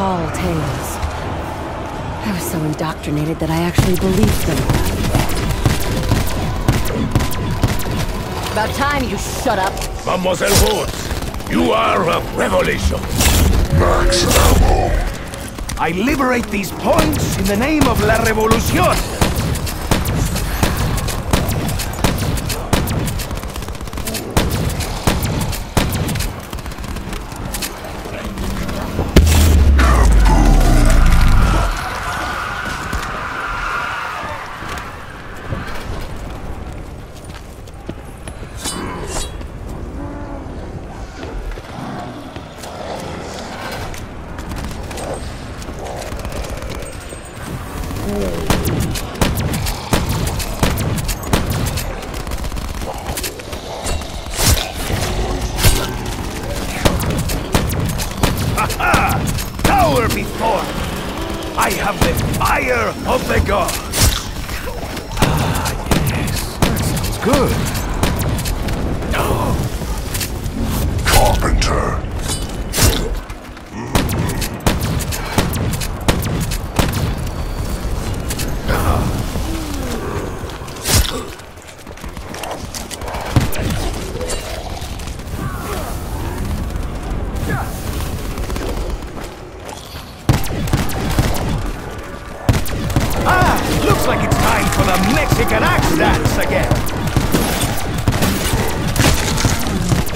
tall tales. I was so indoctrinated that I actually believed them. About time you shut up. Mademoiselle Woods, you are a revelation. Max ammo. I liberate these points in the name of La Revolucion. Mexican again.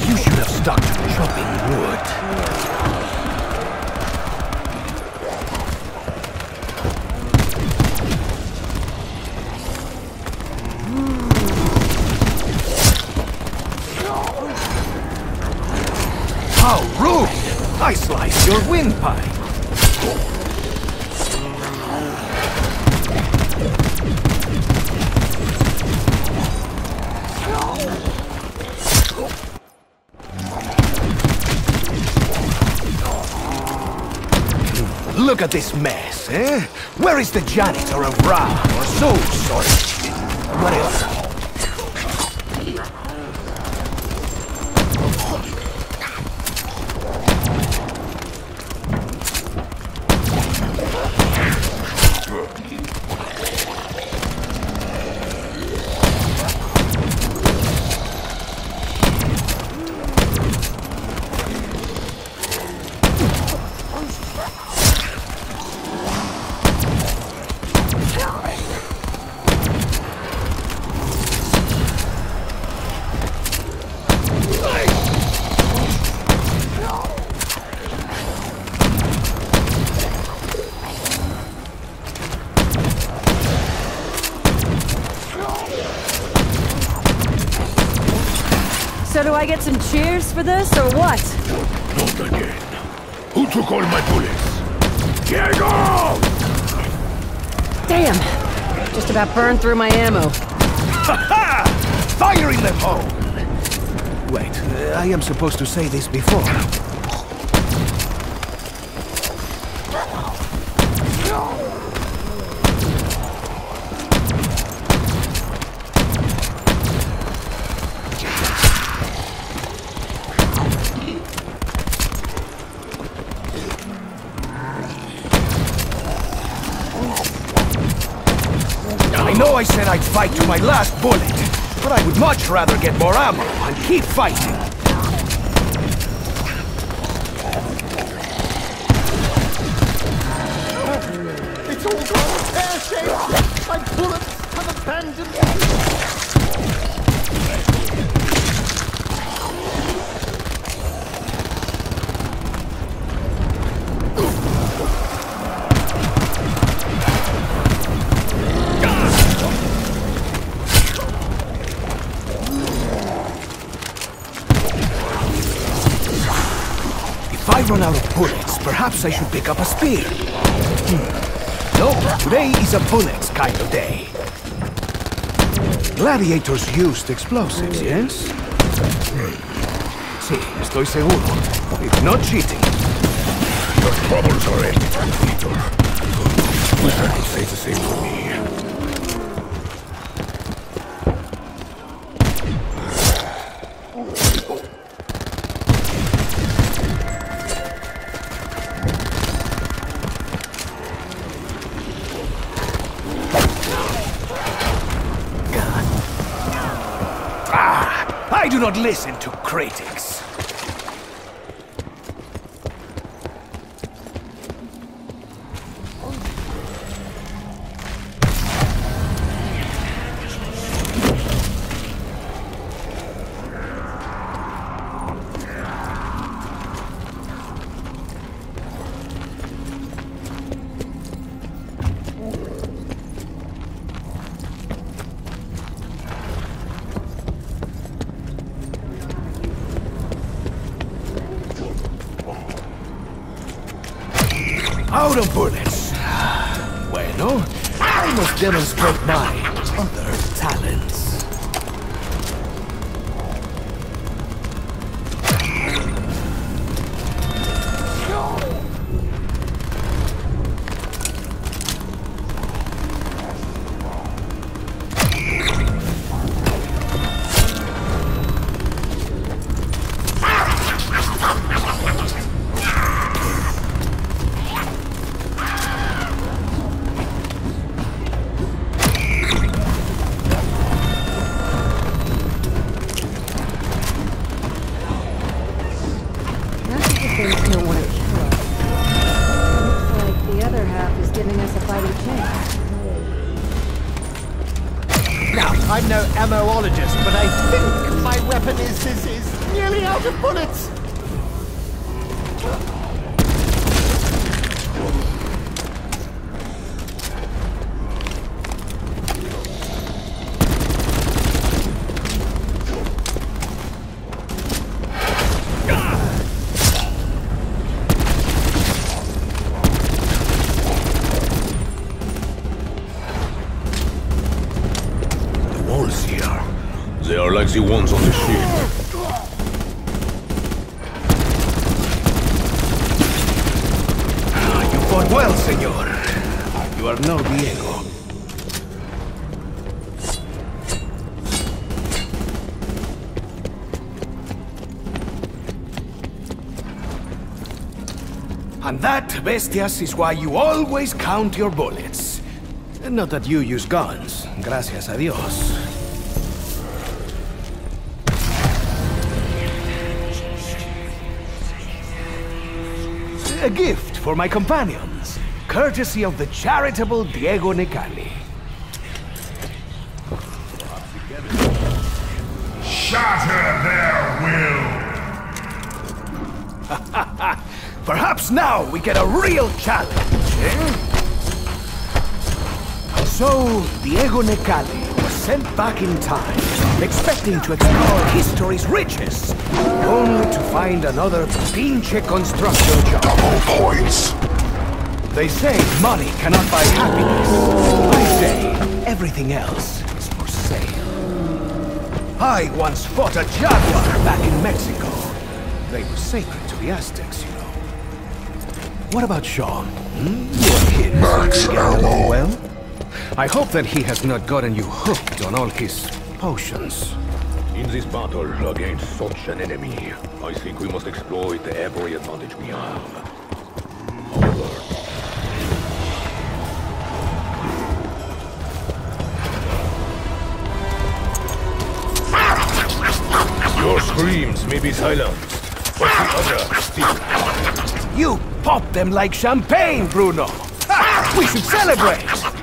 You should have stuck to chopping wood. How rude! I sliced your windpipe. Look at this mess, eh? Where is the janitor of Ra or Soul Sorry? Whatever. So some cheers for this, or what? Not again. Who took all my bullets? Diego! Damn! Just about burned through my ammo. Ha ha! Firing them hole! Wait, uh, I am supposed to say this before. I know I said I'd fight to my last bullet, but I would much rather get more ammo and keep fighting. Perhaps I should pick up a spear. Hmm. No, today is a bullets kind of day. Gladiators used explosives, yes? Sí, estoy seguro. It's not cheating. Your troubles are ended, I could say the same for me. I do not listen to critics. The ones on the ship. Ah, you fought well, senor. You are no Diego. And that, bestias, is why you always count your bullets. Not that you use guns, gracias a Dios. A gift for my companions, courtesy of the charitable Diego Necalli. Shatter their will! Perhaps now we get a real challenge, eh? So, Diego Necalli was sent back in time, expecting to explore history's riches, only to find another pinche construction job. Double points! They say money cannot buy happiness. I say everything else is for sale. I once fought a jaguar back in Mexico. They were sacred to the Aztecs, you know. What about Sean? Hmm? Your kid Max ammo. well? I hope that he has not gotten you hooked on all his potions. In this battle against such an enemy, I think we must exploit every advantage we have. Your screams may be silenced, but the other still. You pop them like champagne, Bruno! Ha! We should celebrate!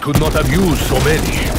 Could not have used so many.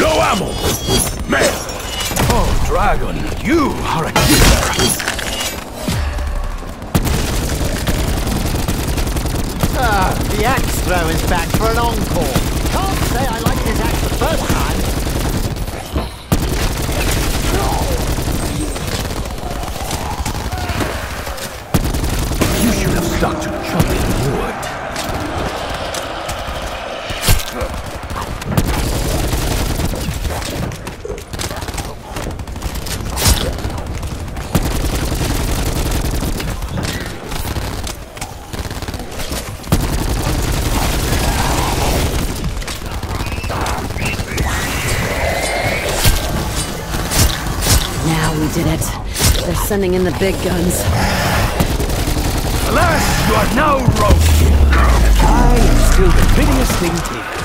Low ammo! Man! Oh, Dragon, you are a killer. Ah, the axe thrower's back for an encore. Can't say I liked his axe the first time. Sending in the big guns. Alas, you are now roasted. I am still the prettiest thing here.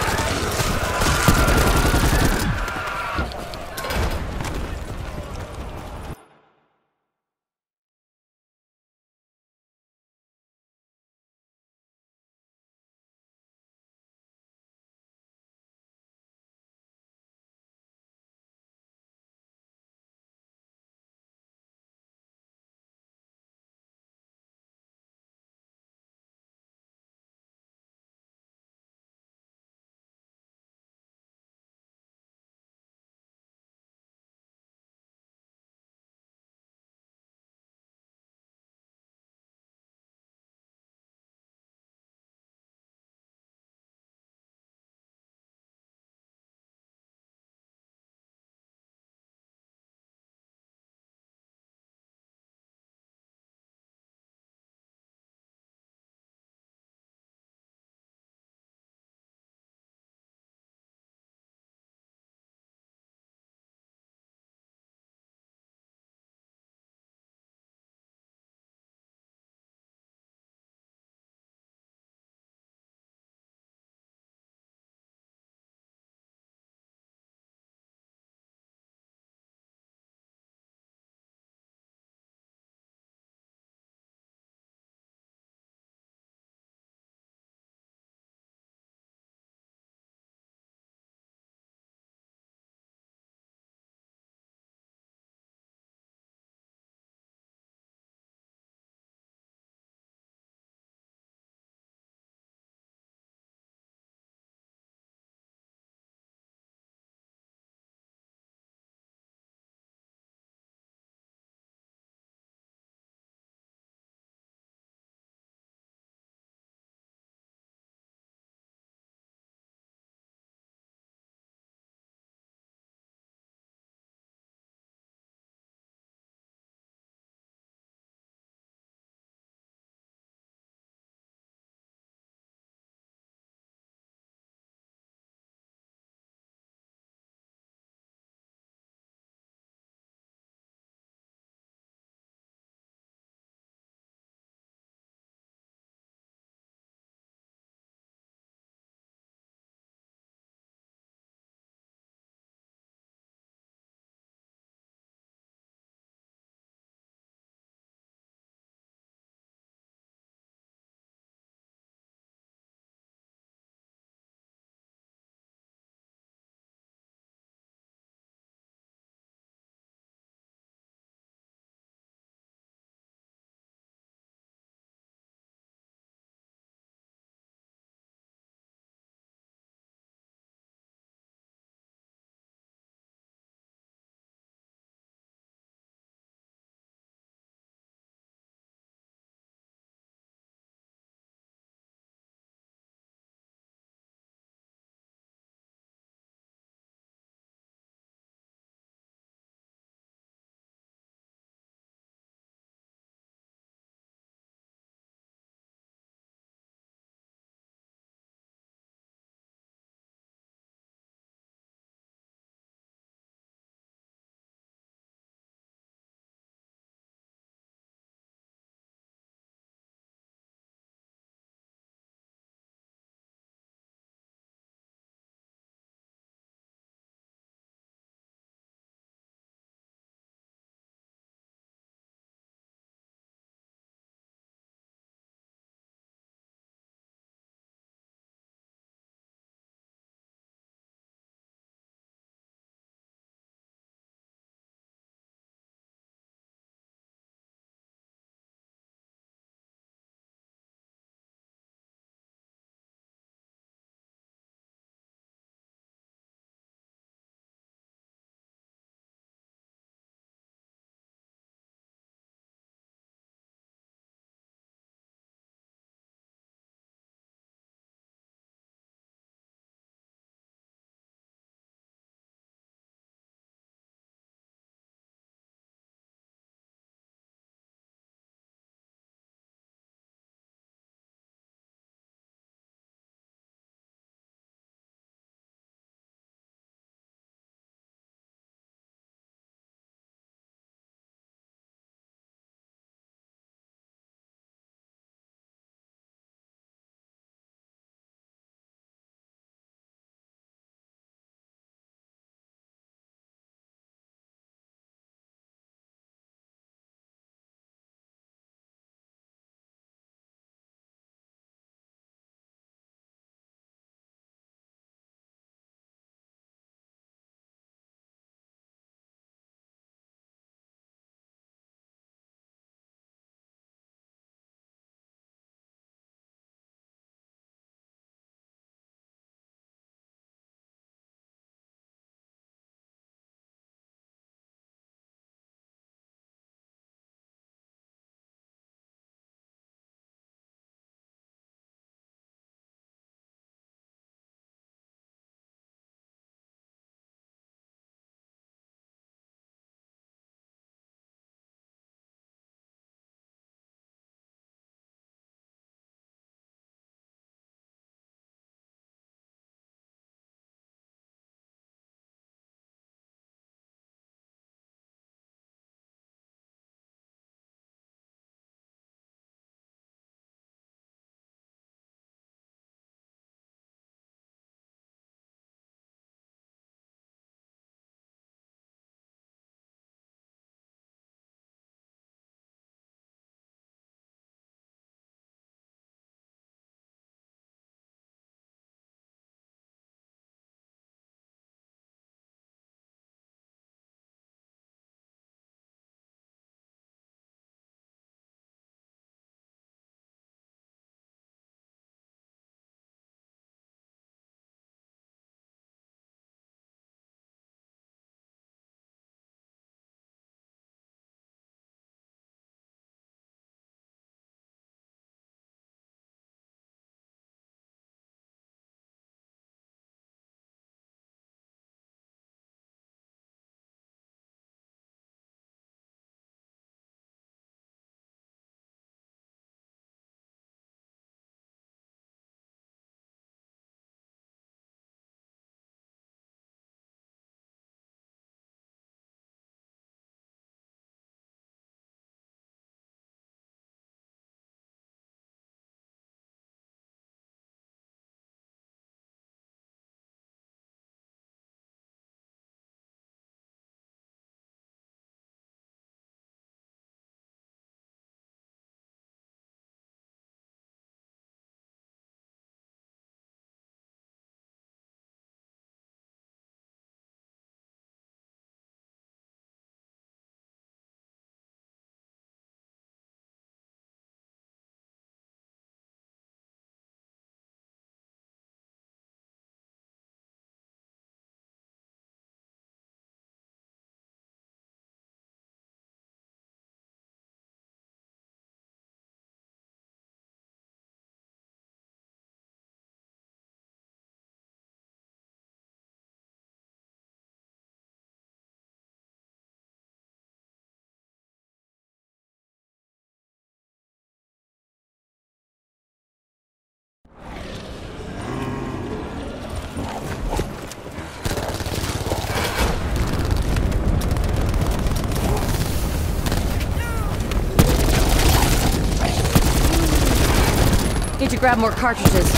Grab more cartridges.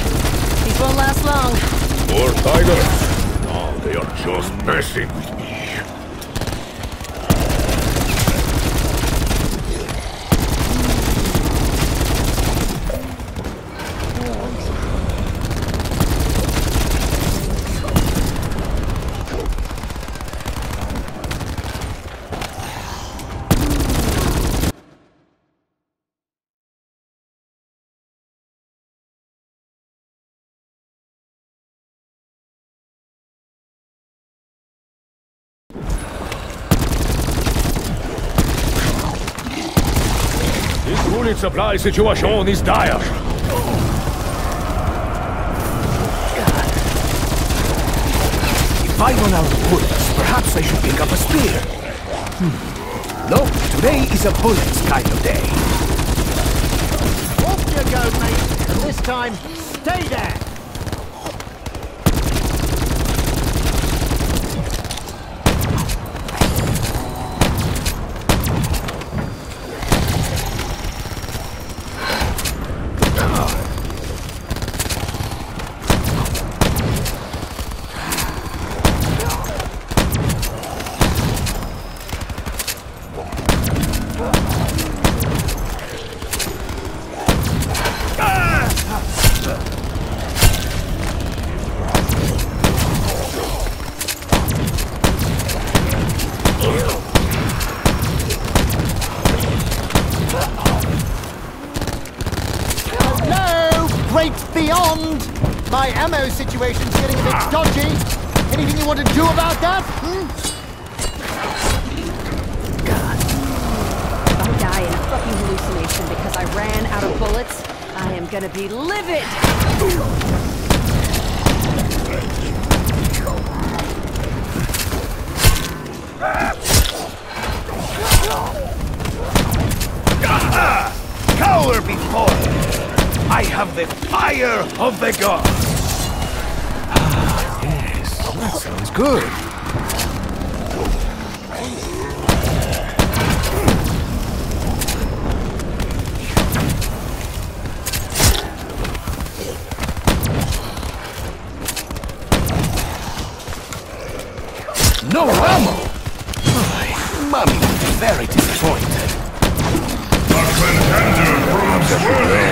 These won't last long. More tigers? No, they are just messing with me. This bullet supply situation is dire. If I run out of bullets, perhaps I should pick up a spear. Hmm. No, today is a bullets kind of day. Off you go, mate. And this time, stay there. No ammo! Ay, Mommy will be very disappointed. A contender proves worthy.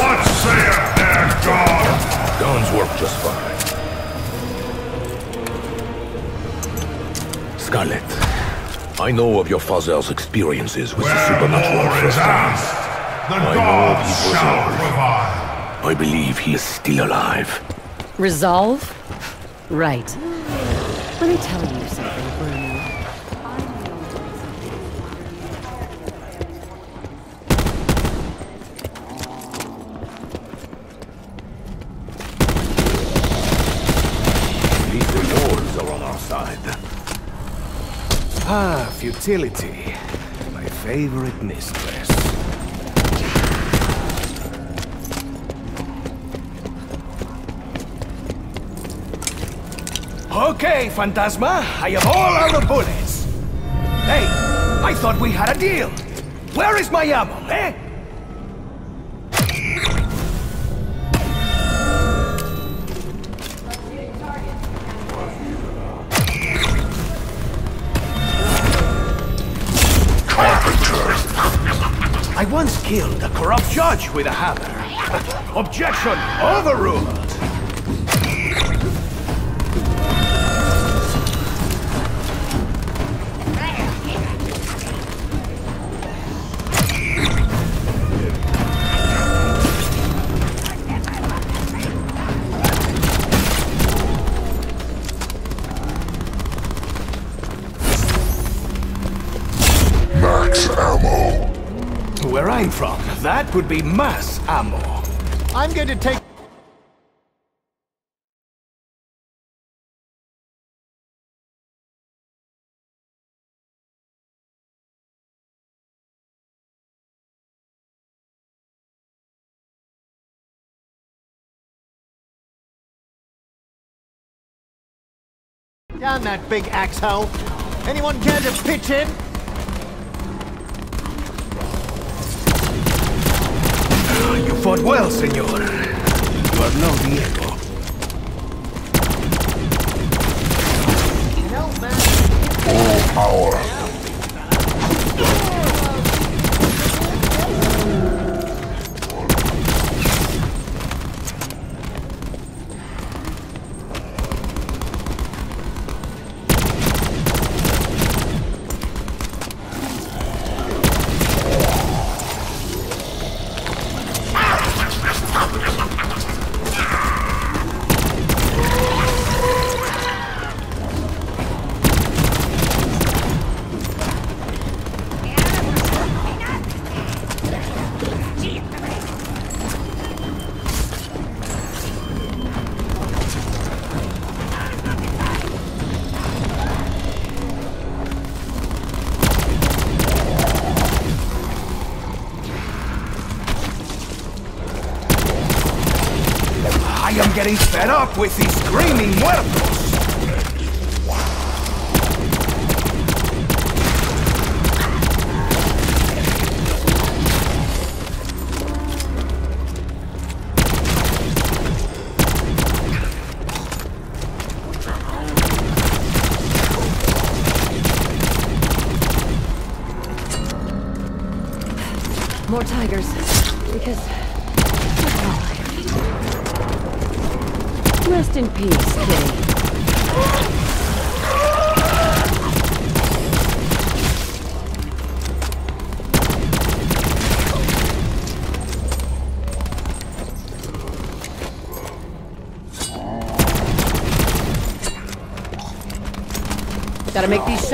What saith their god? Guns work just fine. Scarlett, I know of your father's experiences with the supernatural war is asked, the I know gods he was shall alive. I believe he is still alive. Resolve? Right. Let me tell you something, Bruno. At least the walls are on our side. My favorite mistress. Okay, Phantasma, I am all out of bullets. Hey, I thought we had a deal. Where is my ammo, eh? Judge with a hammer. Objection overruled. Max ammo. Where I'm from, that would be mass ammo. I'm going to take... Down that big axe hole. Anyone care to pitch in? Fought well, senor. You are no Diego. Help, man. Full power.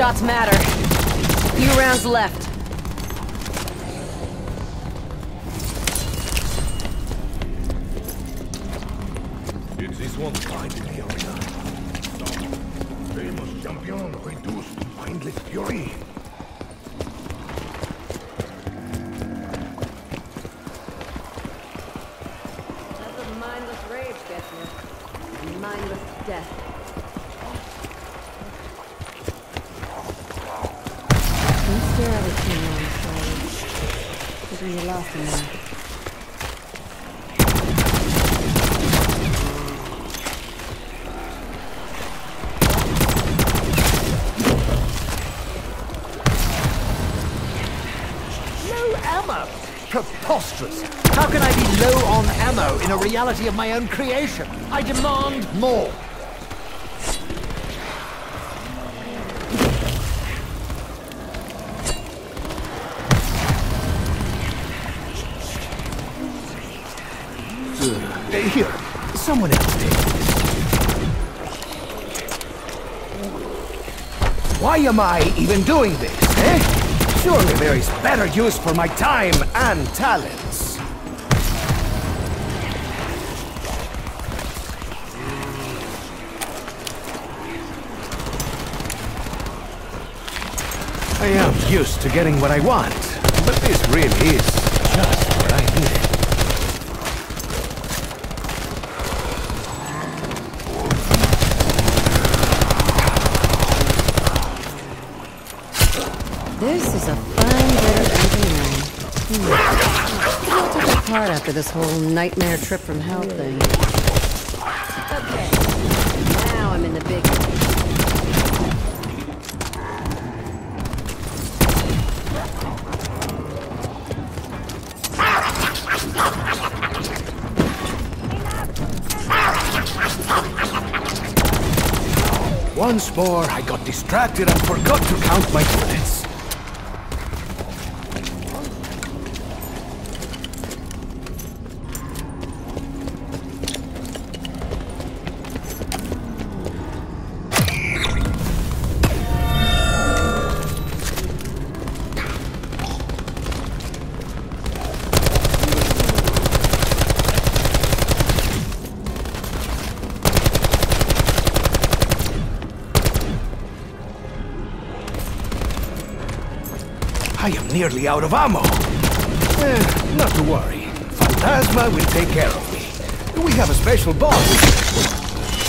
Shots matter. Few rounds left. Reality of my own creation? I demand more. Uh, Here, someone else. Why am I even doing this, eh? Surely there is better use for my time and talents. I am used to getting what I want, but this really is just what I needed. This is a fine bit of engineering. Hmm. I'll take it apart after this whole nightmare trip from hell thing. Okay. Now I'm in the big league. More, I got distracted and forgot to count my bullets. I am nearly out of ammo. Eh, not to worry. Phantasma will take care of me. We have a special bond.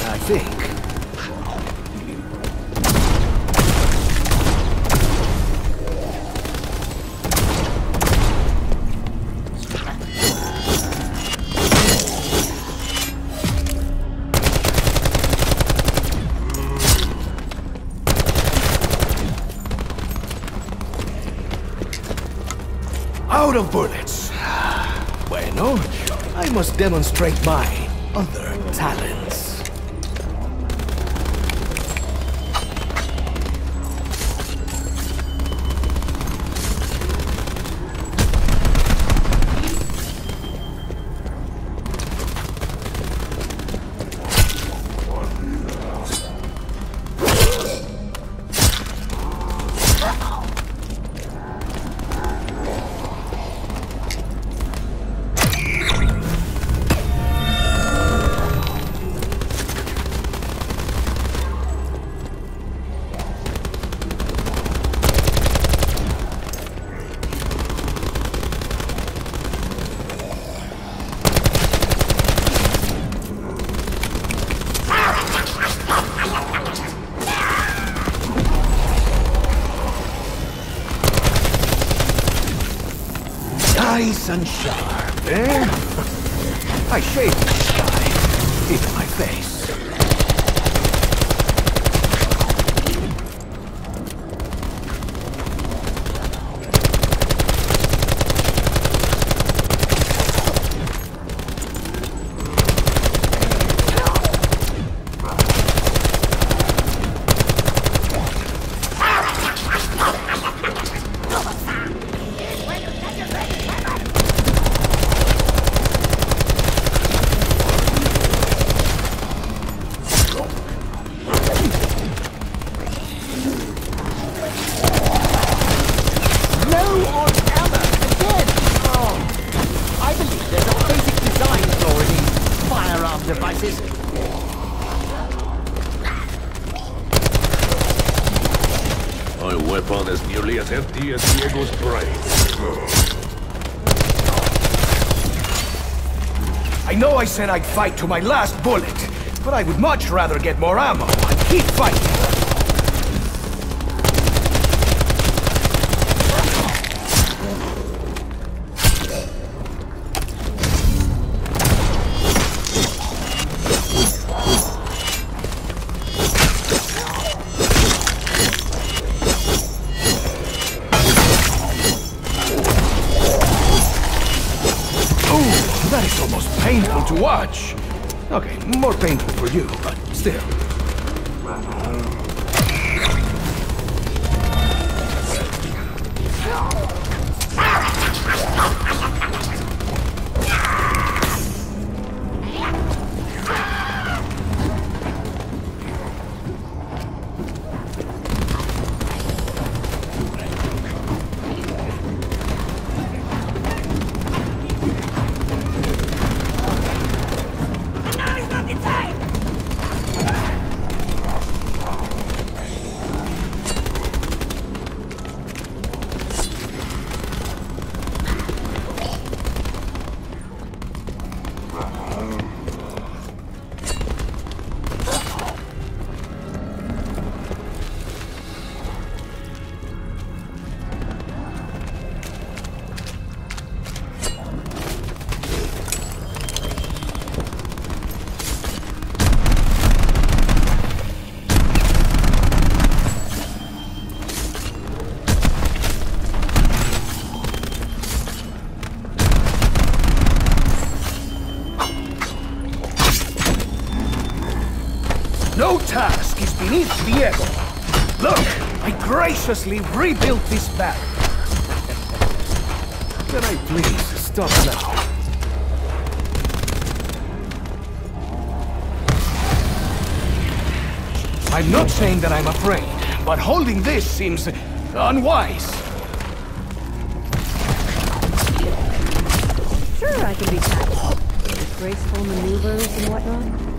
I think. Out of bullets. Bueno, I must demonstrate my other talents. Said I'd fight to my last bullet, but I would much rather get more ammo and keep fighting. I graciously rebuilt this barrier. Can I please stop now? I'm not saying that I'm afraid, but holding this seems unwise. Sure, I can be. With graceful maneuvers and whatnot.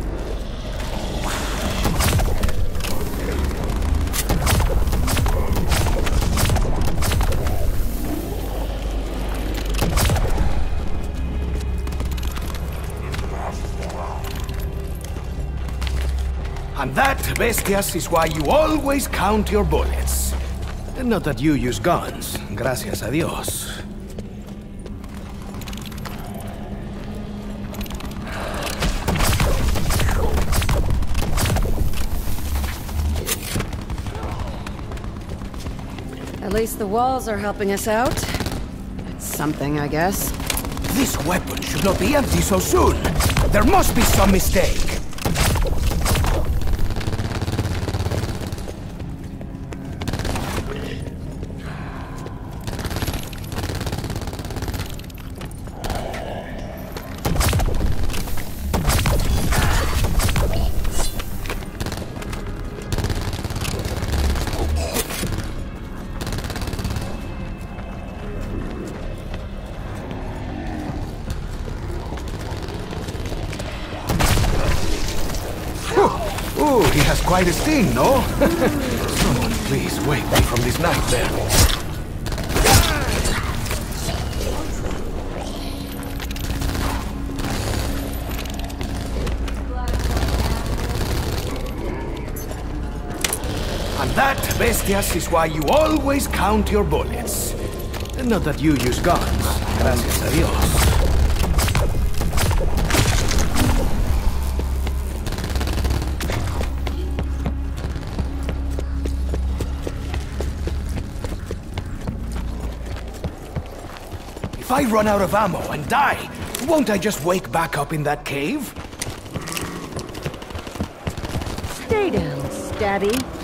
Bestias, is why you always count your bullets. Not that you use guns, gracias a Dios. At least the walls are helping us out. Let's something, I guess. This weapon should not be empty so soon. There must be some mistake. Quite a sting, no? Someone please wake me from this nightmare. And that, bestias, is why you always count your bullets. Not that you use guns, gracias a Dios. I run out of ammo and die, won't I just wake back up in that cave? Stay down, Stabby.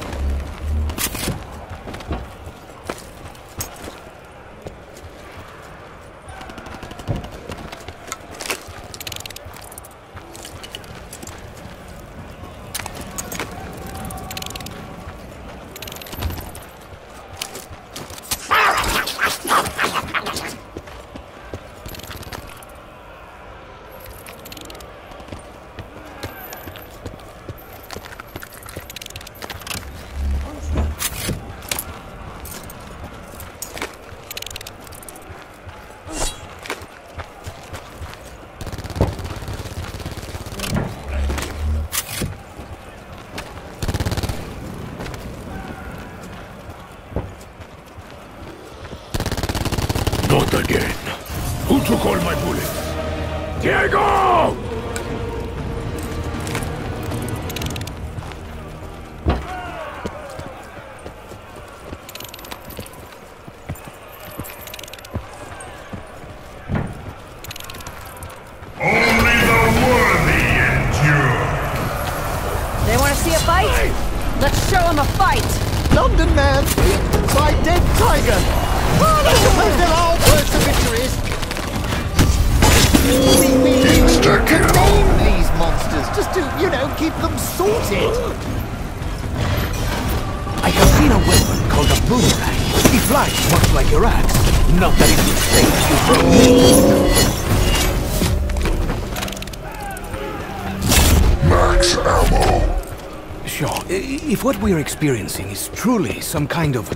We're experiencing is truly some kind of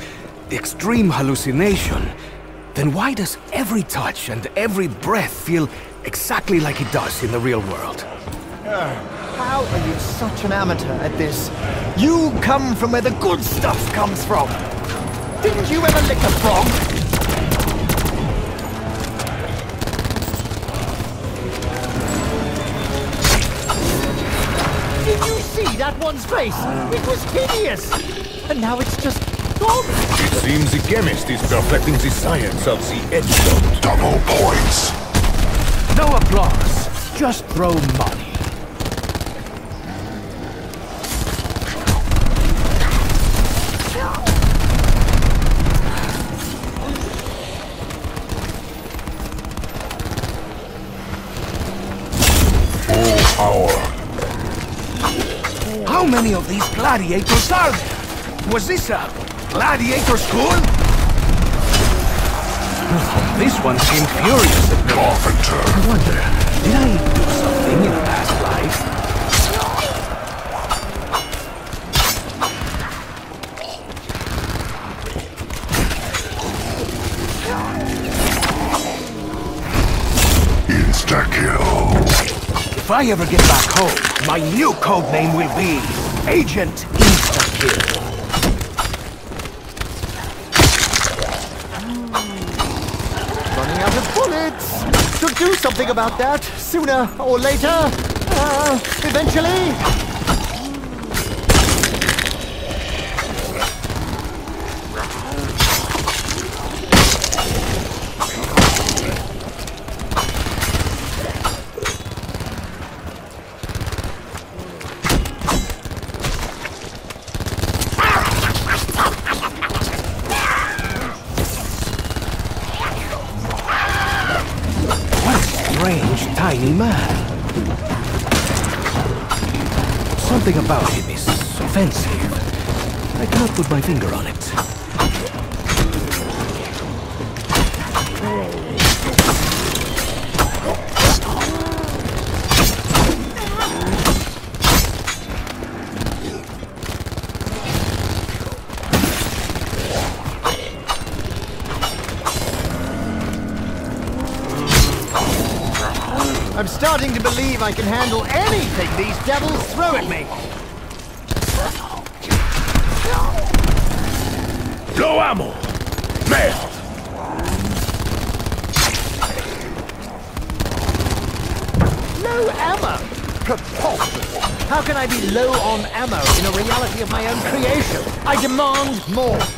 extreme hallucination, then why does every touch and every breath feel exactly like it does in the real world? How are you such an amateur at this? You come from where the good stuff comes from. Didn't you ever lick a frog? That one's face? It was hideous! And now it's just gone! It seems the chemist is perfecting the science of the edge dot. Double points. No applause, just throw money. These gladiators are there? Was this a gladiator school? This one seemed furious at me. Carpenter. I wonder, did I do something in a past life? Insta-kill. If I ever get back home, my new code name will be Agent Instakill. Running out of bullets! Should do something about that, sooner or later. Uh, eventually. Offensive. I cannot put my finger on it. I'm starting to believe I can handle anything these devils throw at me. Low ammo! Merde! Low ammo? Preposterous. How can I be low on ammo in a reality of my own creation? I demand more.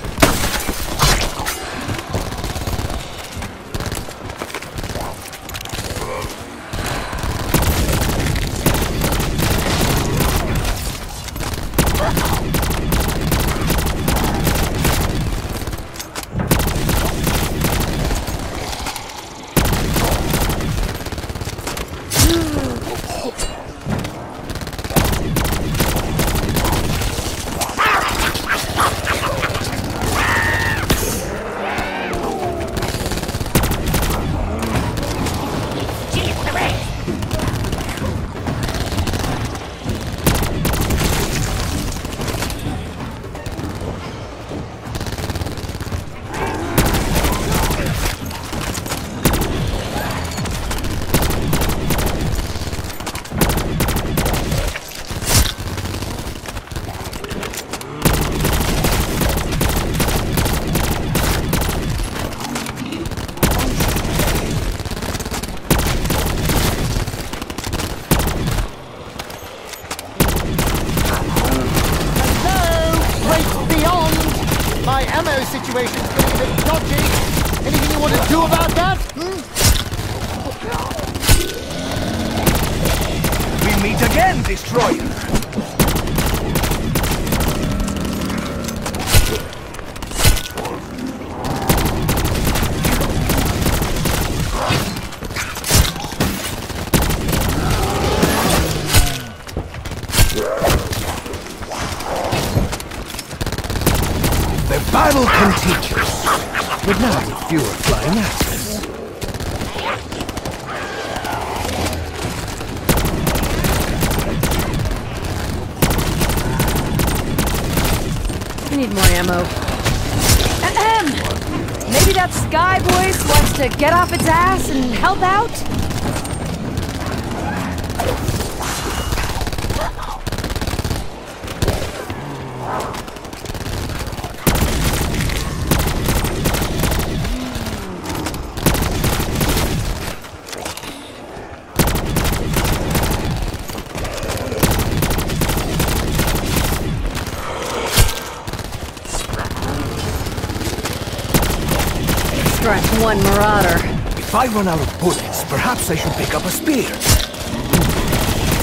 One marauder. If I run out of bullets, perhaps I should pick up a spear.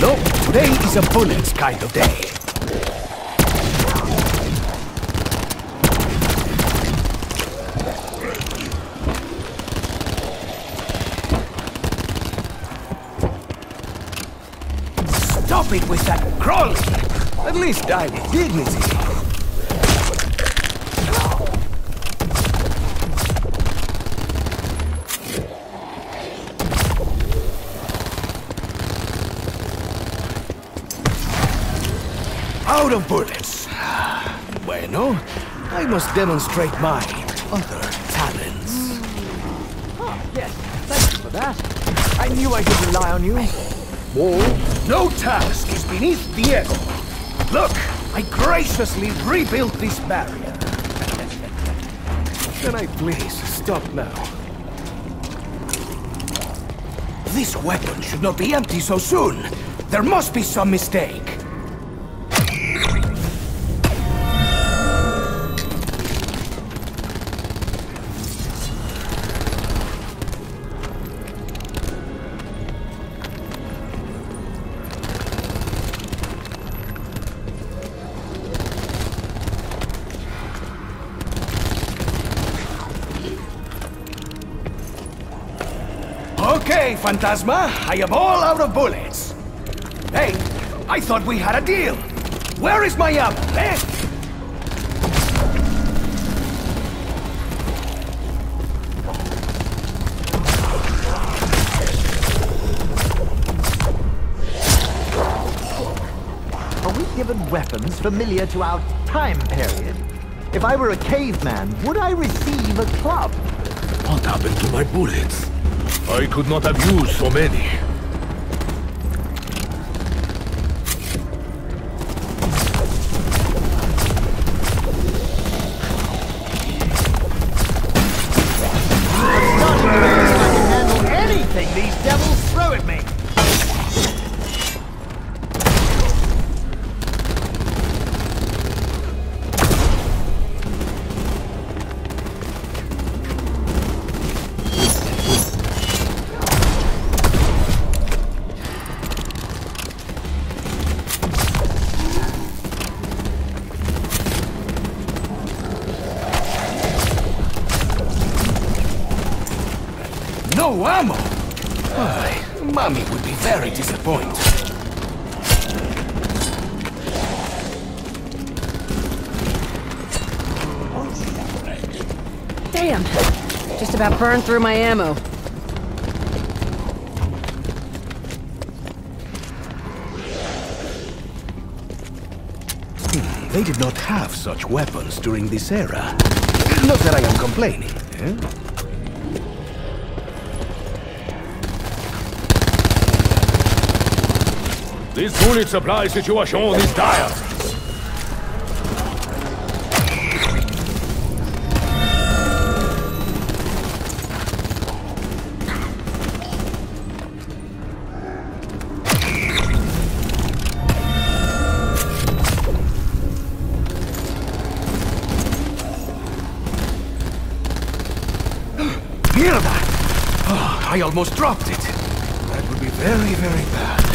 No, today is a bullets kind of day. Stop it with that crawling! At least die with dignity. Of bullets. Bueno, I must demonstrate my other talents. Yes, thank you for that. I knew I could rely on you. No task is beneath Diego. Look, I graciously rebuilt this barrier. Can I please stop now? This weapon should not be empty so soon. There must be some mistake. Okay, Phantasma! I am all out of bullets! Hey, I thought we had a deal! Where is my ammo, eh? Are we given weapons familiar to our time period? If I were a caveman, would I receive a club? What happened to my bullets? I could not have used so many. Through my ammo. They did not have such weapons during this era. Not that I am complaining. eh? This bullet supply situation is dire. Almost dropped it. That would be very, very bad.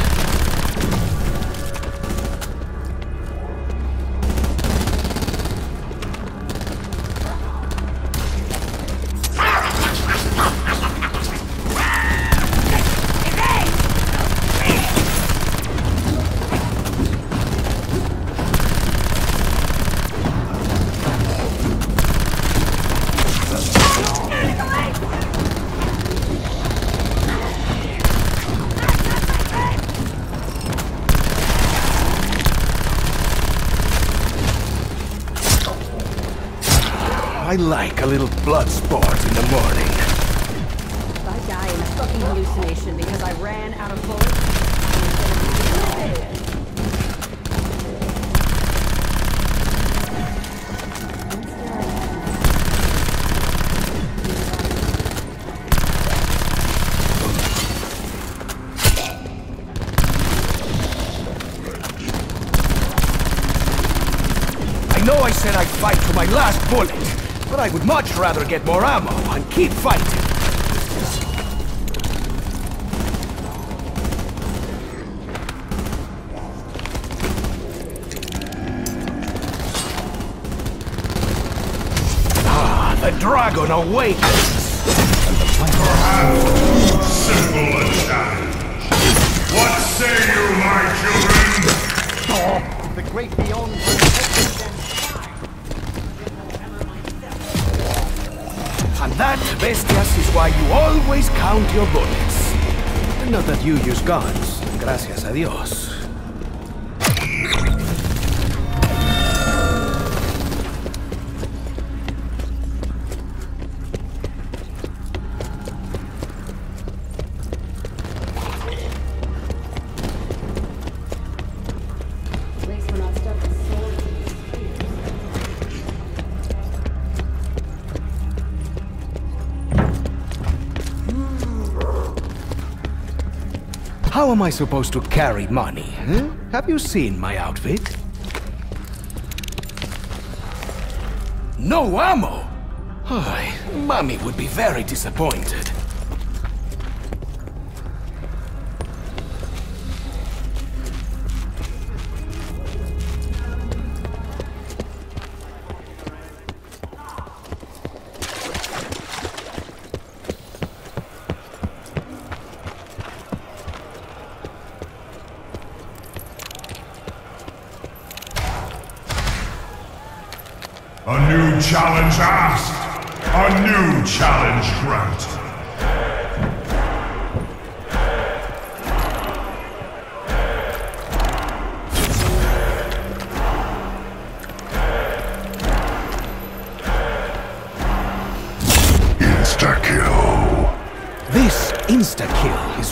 Blood sport in the morning. Much rather get more ammo and keep fighting. Ah, the dragon awakens! Simple a challenge. What say you, my children? Oh, the great beyond And that, bestias, is why you always count your bullets. Not that you use guns, gracias a Dios. Am I supposed to carry money? huh? Have you seen my outfit? No ammo! Ay, Mommy would be very disappointed.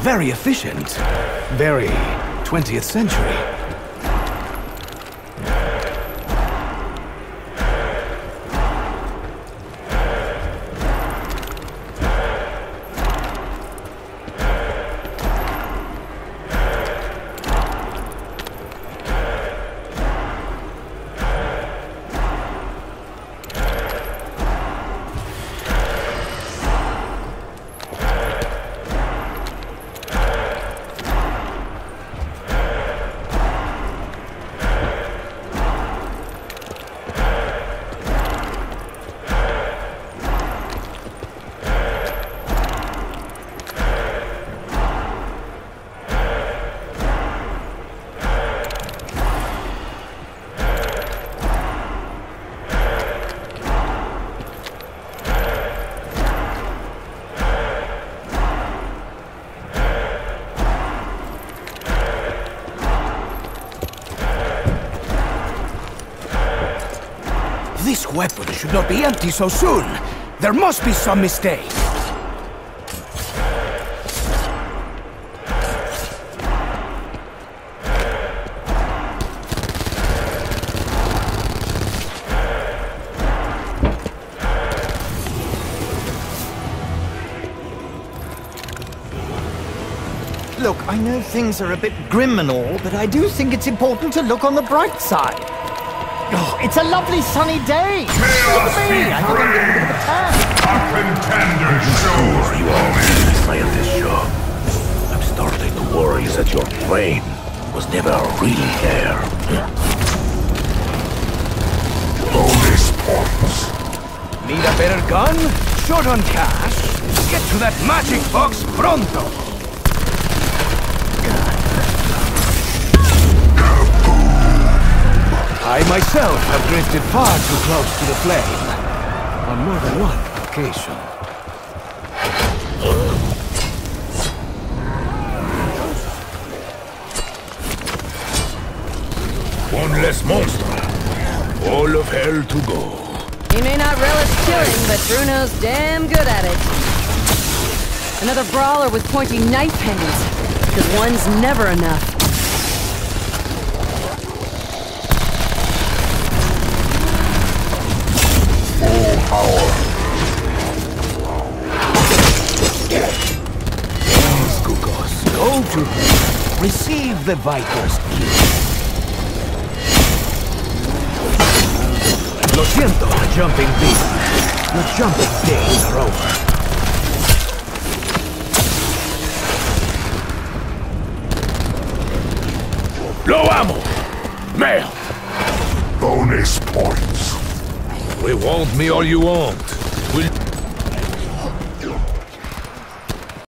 Very efficient. Very 20th century. Be empty so soon. There must be some mistake. Look, I know things are a bit grim and all, but I do think it's important to look on the bright side. Oh, it's a lovely sunny day. Look at me. I think I'm getting a bit of a tan. A contender shows You are really scientist, Shaw. I'm starting to worry that your brain was never really there. bonus points. Need a better gun? Short on cash? Get to that magic box pronto! I myself have drifted far too close to the flame. On more than one occasion. One less monster. All of hell to go. He may not relish killing, but Bruno's damn good at it. Another brawler with pointy knife handles. Because one's never enough. Go to him. Receive the Viper's gift. Lo siento, jumping bee. Your jumping days are over. Lo amo! Male! Bonus points. We want me all you want. We'll